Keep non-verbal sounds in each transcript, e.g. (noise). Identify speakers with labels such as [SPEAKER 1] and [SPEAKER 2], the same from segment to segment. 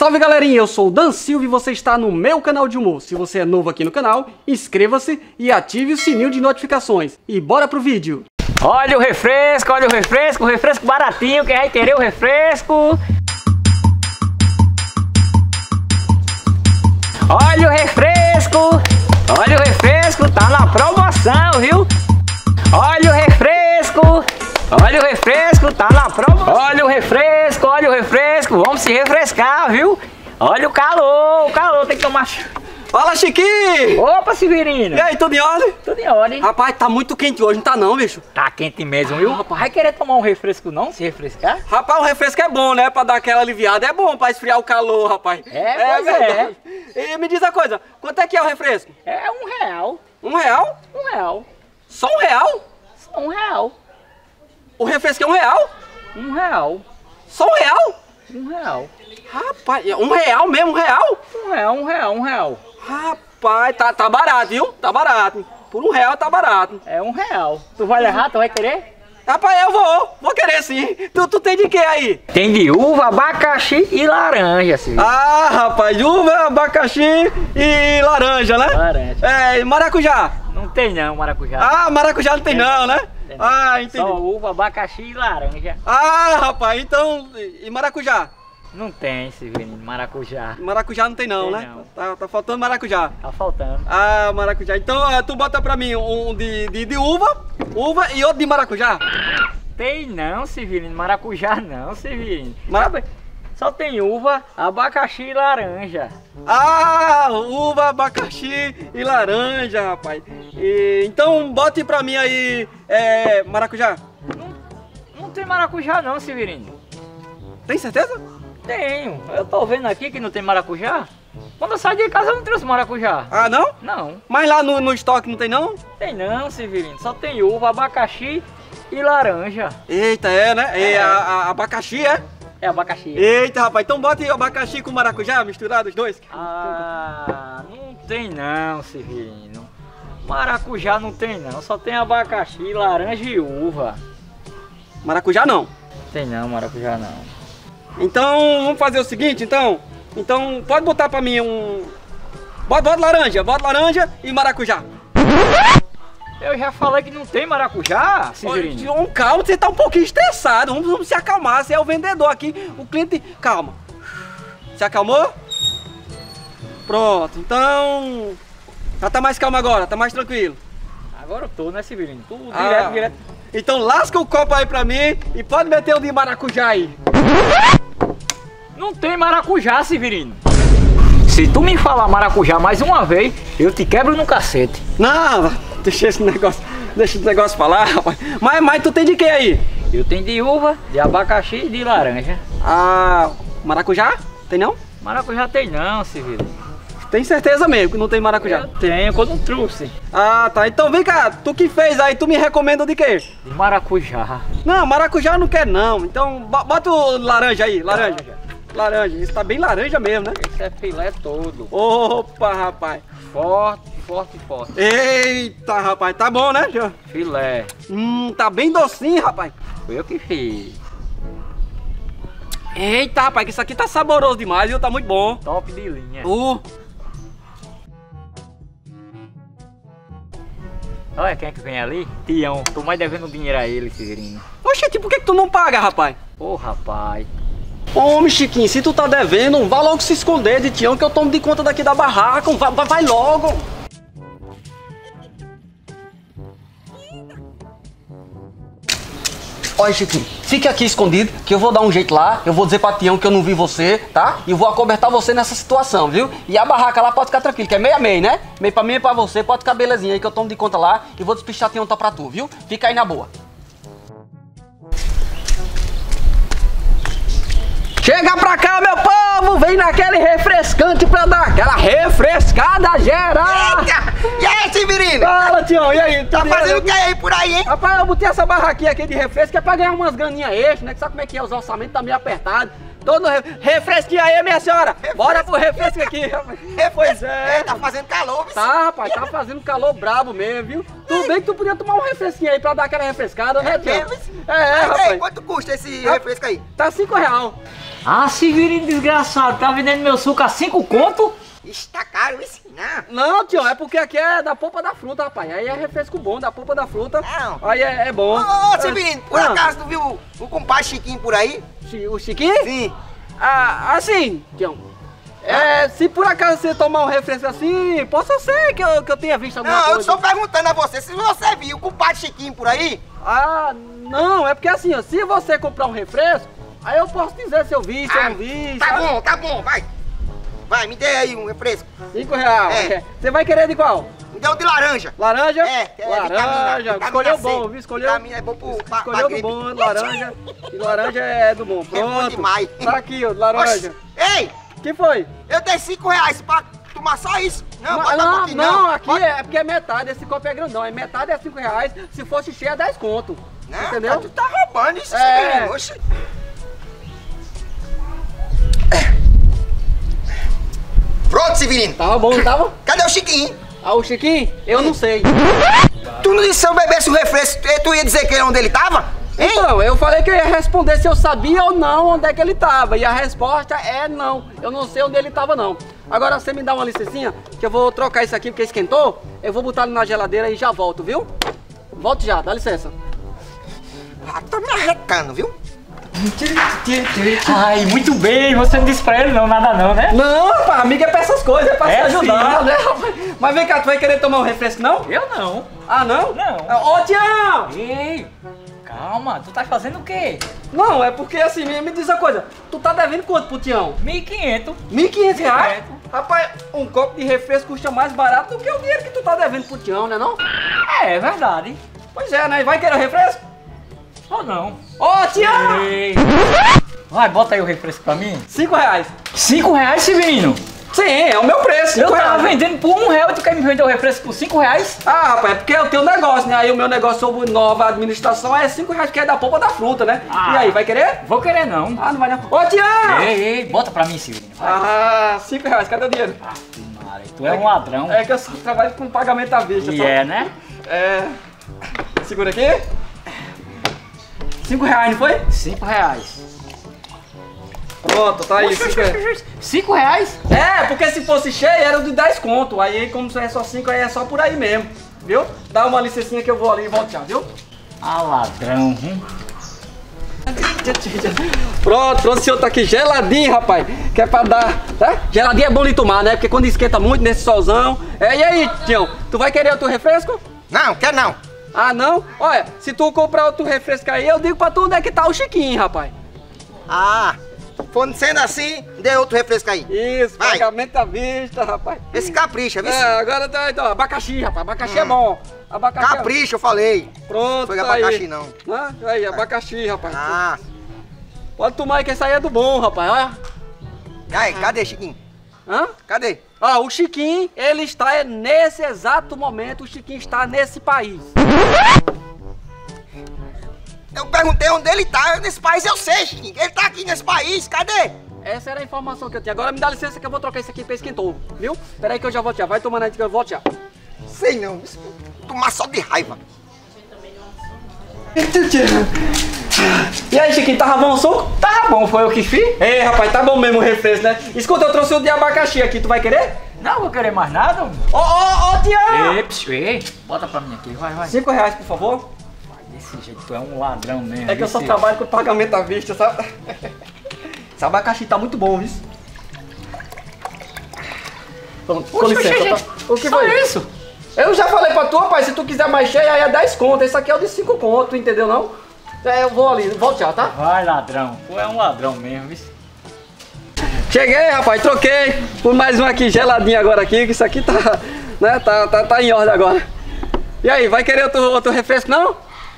[SPEAKER 1] Salve galerinha, eu sou o Dan Silva e você está no meu canal de humor. Se você é novo aqui no canal, inscreva-se e ative o sininho de notificações. E bora pro vídeo!
[SPEAKER 2] Olha o refresco, olha o refresco, o refresco baratinho, quem vai querer o refresco? Olha o refresco, olha o refresco, tá na promoção, viu? Olha o refresco, olha o refresco, tá na promoção. O refresco, vamos se refrescar, viu? Olha o calor, o calor, tem que tomar...
[SPEAKER 1] Fala Chiquinho!
[SPEAKER 2] Opa, Severino!
[SPEAKER 1] E aí, tudo em ordem?
[SPEAKER 2] Tudo em ordem.
[SPEAKER 1] Rapaz, tá muito quente hoje, não tá não, bicho?
[SPEAKER 2] Tá quente mesmo, viu? Rapaz, vai querer tomar um refresco não, se refrescar?
[SPEAKER 1] Rapaz, o refresco é bom, né? Pra dar aquela aliviada. É bom pra esfriar o calor, rapaz.
[SPEAKER 2] É, pois é.
[SPEAKER 1] verdade. E me diz a coisa, quanto é que é o refresco?
[SPEAKER 2] É um real.
[SPEAKER 1] Um real?
[SPEAKER 2] Um real.
[SPEAKER 1] Só um real?
[SPEAKER 2] Só um real.
[SPEAKER 1] O refresco é um real?
[SPEAKER 2] Um real.
[SPEAKER 1] Só um real?
[SPEAKER 2] Um real.
[SPEAKER 1] Rapaz, um real mesmo, um real?
[SPEAKER 2] Um real, um real, um real.
[SPEAKER 1] Rapaz, tá, tá barato, viu? Tá barato. Por um real tá barato.
[SPEAKER 2] É um real. Tu vai levar? Tu vai querer?
[SPEAKER 1] Rapaz, eu vou. Vou querer sim. Tu, tu tem de que aí?
[SPEAKER 2] Tem de uva, abacaxi e laranja, sim.
[SPEAKER 1] Ah, rapaz, uva, abacaxi e laranja, né?
[SPEAKER 2] Laranja.
[SPEAKER 1] É, maracujá.
[SPEAKER 2] Não tem não, maracujá.
[SPEAKER 1] Ah, maracujá não tem não, né?
[SPEAKER 2] Tem não.
[SPEAKER 1] Ah, entendi.
[SPEAKER 2] Só uva, abacaxi e laranja.
[SPEAKER 1] Ah, rapaz, então. E maracujá?
[SPEAKER 2] Não tem, Severino, maracujá.
[SPEAKER 1] Maracujá não tem não,
[SPEAKER 2] Tem
[SPEAKER 1] né?
[SPEAKER 2] não.
[SPEAKER 1] Tá, tá faltando maracujá.
[SPEAKER 2] Tá faltando.
[SPEAKER 1] Ah, maracujá. Então ah, tu bota pra mim um de, de, de uva, uva e outro de maracujá.
[SPEAKER 2] Tem não, Severino, maracujá não, Severino.
[SPEAKER 1] Mara-
[SPEAKER 2] Sabe, Só tem uva, abacaxi e laranja.
[SPEAKER 1] Ah, uva, abacaxi e laranja, rapaz. E, então bote pra mim aí é, maracujá.
[SPEAKER 2] Não tem maracujá não, Severino.
[SPEAKER 1] Tem certeza?
[SPEAKER 2] Tenho. Eu tô vendo aqui que não tem maracujá. Quando eu saí de casa eu não trouxe maracujá.
[SPEAKER 1] Ah, não?
[SPEAKER 2] Não,
[SPEAKER 1] Mas lá no, no estoque não tem não?
[SPEAKER 2] tem não, Severino. Só tem uva, abacaxi e laranja.
[SPEAKER 1] Eita, é, né? É,
[SPEAKER 2] É.
[SPEAKER 1] A, a- abacaxi, é?
[SPEAKER 2] É abacaxi.
[SPEAKER 1] Eita, rapaz. Então bota aí abacaxi com maracujá, misturado os dois.
[SPEAKER 2] Ah, não tem não, Severino. Maracujá não tem não. Só tem abacaxi, laranja e uva.
[SPEAKER 1] Maracujá não.
[SPEAKER 2] Tem não, maracujá não.
[SPEAKER 1] Então, vamos fazer o seguinte, então. Então, pode botar pra mim um... Bota, bota laranja, bota laranja e maracujá.
[SPEAKER 2] Eu já falei que não tem maracujá, Severino.
[SPEAKER 1] Ô, calma, você tá um pouquinho estressado. Vamos, vamos se acalmar. Você é o vendedor aqui, o cliente. Calma. Se acalmou? Pronto, então. Já tá mais calmo agora, tá mais tranquilo.
[SPEAKER 2] Agora eu tô, né, Severino? Tu direto,
[SPEAKER 1] Ah.
[SPEAKER 2] direto.
[SPEAKER 1] Então lasca o copo aí pra mim e pode meter o de maracujá aí.
[SPEAKER 2] Não tem maracujá, Severino. Se tu me falar maracujá mais uma vez, eu te quebro no cacete.
[SPEAKER 1] Não, (laughs) deixa esse negócio. Deixa esse negócio falar, rapaz. Mas, mas tu tem de que aí?
[SPEAKER 2] Eu tenho de uva, de abacaxi e de laranja.
[SPEAKER 1] Ah, maracujá? Tem não?
[SPEAKER 2] Maracujá tem não, Severino.
[SPEAKER 1] Tem certeza mesmo que não tem maracujá.
[SPEAKER 2] Eu tenho, quando trouxe.
[SPEAKER 1] Ah, tá. Então vem cá, tu que fez aí, tu me recomenda de quê?
[SPEAKER 2] De maracujá.
[SPEAKER 1] Não, maracujá não quero não. Então bo- bota o laranja aí, laranja. Laranja, isso tá bem laranja mesmo, né?
[SPEAKER 2] Esse é filé todo.
[SPEAKER 1] Opa, rapaz.
[SPEAKER 2] Forte, forte, forte.
[SPEAKER 1] Eita, rapaz, tá bom, né? Jô?
[SPEAKER 2] Filé.
[SPEAKER 1] Hum, tá bem docinho, rapaz.
[SPEAKER 2] Foi eu que fiz.
[SPEAKER 1] Eita, rapaz, que isso aqui tá saboroso demais, viu? Tá muito bom.
[SPEAKER 2] Top de linha.
[SPEAKER 1] Uh,
[SPEAKER 2] Olha quem é que vem ali? Tião. Tô mais devendo dinheiro a ele, Severino.
[SPEAKER 1] oxente, por que, que tu não paga, rapaz?
[SPEAKER 2] Ô, rapaz.
[SPEAKER 1] Homem, Chiquinho, se tu tá devendo, vá logo se esconder de Tião que eu tomo de conta daqui da barraca. Vai, vai- vai logo. Olha, Chiquinho, fique aqui escondido que eu vou dar um jeito lá. Eu vou dizer pra Tião que eu não vi você, tá? E vou acobertar você nessa situação, viu? E a barraca lá pode ficar tranquilo, que é meio a meio, né? Meio pra mim e pra você, pode ficar belezinha aí que eu tomo de conta lá e vou despichar Tião tá pra tu, viu? Fica aí na boa. Chega pra cá, meu povo! Vem naquele refrescante pra dar aquela refrescada geral!
[SPEAKER 3] Eita! E aí, Severino?
[SPEAKER 1] Fala, Tião, e aí?
[SPEAKER 3] Tá fazendo o que aí por aí, hein?
[SPEAKER 1] Rapaz, eu botei essa barraquinha aqui de refresco que é pra ganhar umas graninhas extras, né? Que sabe como é que é? Os orçamentos tá meio apertados. Todo re... refresquinho aí, minha senhora! Bora pro refresco aqui, rapaz. Pois é.
[SPEAKER 3] tá fazendo calor, viu?
[SPEAKER 1] Tá, rapaz, tá fazendo calor brabo mesmo, viu? Tudo bem que tu podia tomar um refresquinho aí pra dar aquela refrescada, né, Tião?
[SPEAKER 3] mesmo?
[SPEAKER 1] É, é,
[SPEAKER 3] Mas aí,
[SPEAKER 1] rapaz.
[SPEAKER 3] quanto custa esse
[SPEAKER 1] Ah.
[SPEAKER 3] refresco aí?
[SPEAKER 1] Tá cinco real.
[SPEAKER 2] Ah, Severino desgraçado, tá vendendo meu suco a 5 conto?
[SPEAKER 3] Ixi, tá caro isso? Não.
[SPEAKER 1] Não, tio, é porque aqui é da polpa da fruta, rapaz. Aí é refresco bom, da polpa da fruta.
[SPEAKER 3] Não.
[SPEAKER 1] Aí é, é bom.
[SPEAKER 3] Ô, ô, Severino, por
[SPEAKER 1] Ah,
[SPEAKER 3] acaso tu viu o, o compadre Chiquinho por aí?
[SPEAKER 1] O Chiquinho?
[SPEAKER 3] Sim.
[SPEAKER 1] Ah, assim, Tião. É, se por acaso você tomar um refresco assim, possa ser que eu, que eu tenha visto alguma
[SPEAKER 3] Não, eu
[SPEAKER 1] coisa.
[SPEAKER 3] estou perguntando a você se você viu o compadre Chiquinho por aí.
[SPEAKER 1] Ah, não, é porque assim, ó, se você comprar um refresco, aí eu posso dizer se eu vi, se eu não vi.
[SPEAKER 3] tá
[SPEAKER 1] sabe?
[SPEAKER 3] bom, tá bom, vai. Vai, me dê aí um refresco.
[SPEAKER 1] Cinco reais.
[SPEAKER 3] É. (laughs)
[SPEAKER 1] Você vai querer de qual?
[SPEAKER 3] Me dê um de laranja.
[SPEAKER 1] Laranja?
[SPEAKER 3] É, é
[SPEAKER 1] laranja.
[SPEAKER 3] vitamina, vitamina
[SPEAKER 1] Escolheu
[SPEAKER 3] C.
[SPEAKER 1] bom, viu? Escolheu.
[SPEAKER 3] Vitamina é bom pro, pra, pra
[SPEAKER 1] Escolheu do bom, laranja. E laranja é do bom.
[SPEAKER 3] É bom
[SPEAKER 1] Pronto.
[SPEAKER 3] demais.
[SPEAKER 1] Tá aqui, ó, laranja.
[SPEAKER 3] Oxe, Ei,
[SPEAKER 1] que foi?
[SPEAKER 3] eu dei cinco reais pra tomar só isso. Não, um
[SPEAKER 1] não,
[SPEAKER 3] pouquinho
[SPEAKER 1] não,
[SPEAKER 3] não.
[SPEAKER 1] aqui
[SPEAKER 3] Bota-
[SPEAKER 1] é, é porque é metade, esse copo é grandão. É metade é 5 reais, se fosse cheio é 10 conto.
[SPEAKER 3] Não,
[SPEAKER 1] entendeu?
[SPEAKER 3] Tu tá roubando isso,
[SPEAKER 1] É.
[SPEAKER 3] Severino. Pronto, Severino.
[SPEAKER 1] Tava bom, não tava?
[SPEAKER 3] Cadê o Chiquinho?
[SPEAKER 1] Ah, o Chiquinho? Eu não sei.
[SPEAKER 3] Tu não disse se eu bebesse o refresco, tu ia dizer que onde ele tava? Hein?
[SPEAKER 1] Então, eu falei que eu ia responder se eu sabia ou não onde é que ele tava. E a resposta é não. Eu não sei onde ele tava, não. Agora você me dá uma licencinha, que eu vou trocar isso aqui porque esquentou. Eu vou botar ele na geladeira e já volto, viu? Volto já, dá licença.
[SPEAKER 3] Ah, tá me arretando, viu?
[SPEAKER 2] Ai, muito bem, você não disse pra ele não, nada não, né?
[SPEAKER 1] Não, rapaz, amigo é pra essas coisas, é pra
[SPEAKER 2] É
[SPEAKER 1] se ajudar,
[SPEAKER 2] sim.
[SPEAKER 1] né? Mas vem cá, tu vai querer tomar um refresco, não?
[SPEAKER 2] Eu não.
[SPEAKER 1] Ah, não?
[SPEAKER 2] Não.
[SPEAKER 1] Ô, Tião!
[SPEAKER 2] Ei, calma, tu tá fazendo o quê?
[SPEAKER 1] Não, é porque assim, me, me diz uma coisa. Tu tá devendo quanto pro Tião?
[SPEAKER 2] 1.500.
[SPEAKER 1] 1.500 reais? Rapaz, um copo de refresco custa mais barato do que o dinheiro que tu tá devendo pro Tião, né não?
[SPEAKER 2] É, é verdade.
[SPEAKER 1] Pois é, né? Vai querer o refresco?
[SPEAKER 2] Ou não?
[SPEAKER 1] Ô, Tião!
[SPEAKER 2] Ei. Vai, bota aí o refresco pra mim.
[SPEAKER 1] 5 reais.
[SPEAKER 2] 5 reais, Severino?
[SPEAKER 1] Sim, é o meu preço.
[SPEAKER 2] Eu
[SPEAKER 1] cinco
[SPEAKER 2] tava
[SPEAKER 1] reais.
[SPEAKER 2] vendendo por um real e tu quer me vender o refresco por 5 reais?
[SPEAKER 1] Ah, rapaz, é porque é o teu negócio, né? Aí o meu negócio sobre nova administração é 5 reais, que é da polpa da fruta, né?
[SPEAKER 2] Ah.
[SPEAKER 1] E aí, vai querer?
[SPEAKER 2] Vou querer não.
[SPEAKER 1] Ah, não vai não. Ô, Tião!
[SPEAKER 2] Ei, ei, bota pra mim, Severino. Vai.
[SPEAKER 1] Ah, 5 reais, cadê o dinheiro?
[SPEAKER 2] Mara, tu é um ladrão.
[SPEAKER 1] É que eu só trabalho com pagamento à vista.
[SPEAKER 2] E
[SPEAKER 1] só-
[SPEAKER 2] é, né?
[SPEAKER 1] É. Segura aqui. 5 reais, não foi?
[SPEAKER 2] 5 reais.
[SPEAKER 1] Pronto, tá aí. cinco reais.
[SPEAKER 2] 5 reais?
[SPEAKER 1] É, porque se fosse cheio era de 10 conto. Aí, como é só 5, aí é só por aí mesmo. Viu? Dá uma licencinha que eu vou ali e volto já, viu?
[SPEAKER 2] Ah, ladrão. hum.
[SPEAKER 1] Pronto, o senhor tá aqui geladinho, rapaz. Que é pra dar. Né? Geladinho é bom de tomar, né? Porque quando esquenta muito nesse solzão. É, e aí, Tião? Tu vai querer outro refresco?
[SPEAKER 3] Não, quer não.
[SPEAKER 1] Ah, não? Olha, se tu comprar outro refresco aí, eu digo pra tu onde é que tá o Chiquinho, rapaz.
[SPEAKER 3] Ah, sendo assim, dê outro refresco aí.
[SPEAKER 1] Isso,
[SPEAKER 3] Vai.
[SPEAKER 1] pagamento à vista, rapaz.
[SPEAKER 3] Esse capricha, viu?
[SPEAKER 1] É, agora tá, então, abacaxi, rapaz. Abacaxi é bom. Abacaxi é-
[SPEAKER 3] Capricha, eu falei.
[SPEAKER 1] Pronto,
[SPEAKER 3] Foi
[SPEAKER 1] tá
[SPEAKER 3] abacaxi,
[SPEAKER 1] aí.
[SPEAKER 3] não.
[SPEAKER 1] Ah, aí, abacaxi, rapaz.
[SPEAKER 3] Ah,
[SPEAKER 1] Pode tomar aí que esse aí é do bom, rapaz. Olha.
[SPEAKER 3] aí, cadê, Chiquinho?
[SPEAKER 1] Hã?
[SPEAKER 3] Cadê?
[SPEAKER 1] Ah, o Chiquinho, ele está nesse exato momento, o Chiquinho está nesse país.
[SPEAKER 3] Eu perguntei onde ele tá, nesse país eu sei, Chiquinho. Ele tá aqui nesse país, cadê?
[SPEAKER 1] Essa era a informação que eu tinha. Agora me dá licença que eu vou trocar isso aqui pra esquentou, viu? Pera aí que eu já volto já. Vai tomando aí que eu volto já.
[SPEAKER 3] Sei não, isso- tomar só de raiva. (laughs)
[SPEAKER 1] E aí, Chiquinho, tava bom o suco?
[SPEAKER 2] Tá bom, foi eu que fiz?
[SPEAKER 1] Ei, rapaz, tá bom mesmo o refresco, né? Escuta, eu trouxe o de abacaxi aqui, tu vai querer?
[SPEAKER 2] Não vou querer mais nada.
[SPEAKER 1] Ô, ô, ô, Tião!
[SPEAKER 2] Ei, psiu, ei, bota pra mim aqui, vai, vai.
[SPEAKER 1] Cinco reais, por favor.
[SPEAKER 2] Desse jeito, tu é um ladrão mesmo.
[SPEAKER 1] É que eu só trabalho com pagamento à vista, sabe? Esse abacaxi tá muito bom, viu? Pronto, com licença.
[SPEAKER 2] oxe.
[SPEAKER 1] tá? O que foi?
[SPEAKER 2] isso?
[SPEAKER 1] Eu já falei pra tu, rapaz, se tu quiser mais cheio, aí é 10 conto. Esse aqui é o de 5 conto, entendeu não? É, eu vou ali, volto já, tá?
[SPEAKER 2] Vai, ladrão. Tu é um ladrão mesmo, viu?
[SPEAKER 1] Cheguei, rapaz, troquei por mais um aqui, geladinho agora aqui, que isso aqui tá, né, tá, tá, tá em ordem agora. E aí, vai querer outro, outro refresco, não?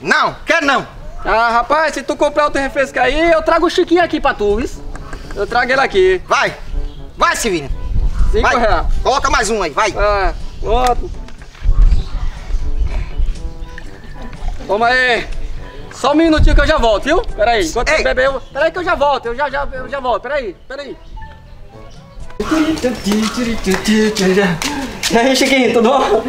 [SPEAKER 3] Não, quer não.
[SPEAKER 1] Ah, rapaz, se tu comprar outro refresco aí, eu trago o Chiquinho aqui pra tu, viu? Eu trago ele aqui.
[SPEAKER 3] Vai. Vai, Severino.
[SPEAKER 1] 5
[SPEAKER 3] Vai.
[SPEAKER 1] reais.
[SPEAKER 3] Coloca mais um aí, vai.
[SPEAKER 1] Ah, pronto. Toma aí. Só um minutinho que eu já volto, viu? Pera aí, enquanto
[SPEAKER 3] Ei.
[SPEAKER 1] você beber, eu... Pera aí que eu já volto, eu já, já, eu já volto, pera aí, pera aí. E aí, Chiquinho, tudo bom?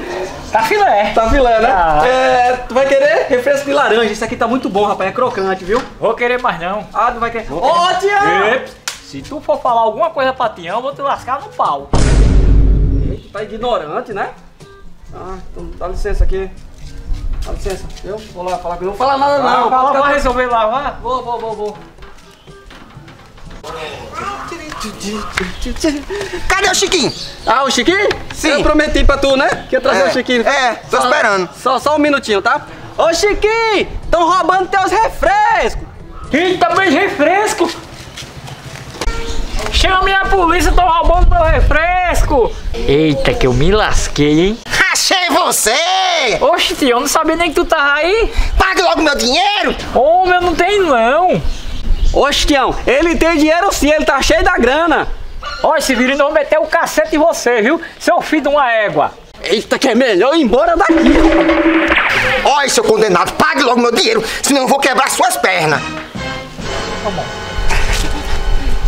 [SPEAKER 2] Tá filé.
[SPEAKER 1] Tá filé, né?
[SPEAKER 2] Tá.
[SPEAKER 1] É, tu vai querer refresco de laranja. Esse aqui tá muito bom, rapaz. É crocante, viu?
[SPEAKER 2] Vou querer mais não.
[SPEAKER 1] Ah, tu vai querer. Ô, Tião!
[SPEAKER 2] Eps, Se tu for falar alguma coisa pra Tião, eu vou te lascar no pau.
[SPEAKER 1] Tu tá ignorante, né? Ah, então dá licença aqui. Dá licença. Eu vou lá falar com ele. Não vou falar nada, não.
[SPEAKER 2] Fala
[SPEAKER 1] ficar-
[SPEAKER 2] resolver lavar.
[SPEAKER 1] Vou, vou, vou, vou.
[SPEAKER 3] Cadê o Chiquinho?
[SPEAKER 1] Ah, o Chiquinho?
[SPEAKER 3] Sim.
[SPEAKER 1] Eu prometi pra tu, né? Que ia trazer
[SPEAKER 3] É,
[SPEAKER 1] o Chiquinho.
[SPEAKER 3] é, tô
[SPEAKER 1] Só-
[SPEAKER 3] esperando.
[SPEAKER 1] Só, só um minutinho, tá? Ô, Chiquinho! Estão roubando teus refrescos!
[SPEAKER 2] Eita, bem refresco! Chame a polícia, tô roubando meu refresco! Eita, que eu me lasquei, hein?
[SPEAKER 3] Achei você!
[SPEAKER 2] Oxe, tio, eu não sabia nem que tu tava aí.
[SPEAKER 3] Pague logo meu dinheiro!
[SPEAKER 2] Homem, eu não tenho não.
[SPEAKER 1] Ô, Tião, ele tem dinheiro sim, ele tá cheio da grana.
[SPEAKER 2] Olha, se vira, não vou meter o cacete em você, viu? Seu filho de uma égua.
[SPEAKER 1] Eita, que é melhor ir embora daqui.
[SPEAKER 3] Olha, seu condenado, pague logo meu dinheiro, senão eu vou quebrar suas pernas.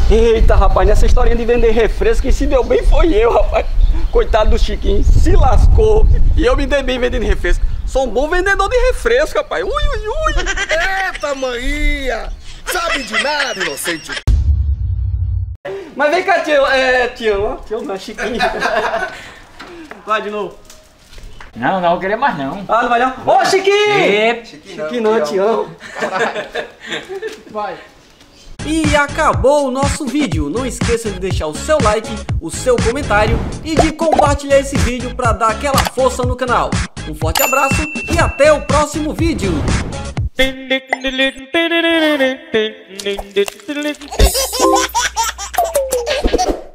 [SPEAKER 1] Eita, rapaz, nessa historinha de vender refresco, quem se deu bem foi eu, rapaz. Coitado do Chiquinho, se lascou. E eu me dei bem vendendo refresco. Sou um bom vendedor de refresco, rapaz. Ui, ui, ui.
[SPEAKER 4] Eita, maninha! Sabe de nada, inocente!
[SPEAKER 1] Mas vem cá, tio. É, tio, ó. Tio não, Chiquinho. (laughs) Vai de novo.
[SPEAKER 2] Não, não vou querer mais não.
[SPEAKER 1] Ah, não vai não? Ô, Chiquinho!
[SPEAKER 2] Epa.
[SPEAKER 1] Chiquinho não, te amo. Vai. E acabou o nosso vídeo. Não esqueça de deixar o seu like, o seu comentário e de compartilhar esse vídeo para dar aquela força no canal. Um forte abraço e até o próximo vídeo. (laughs)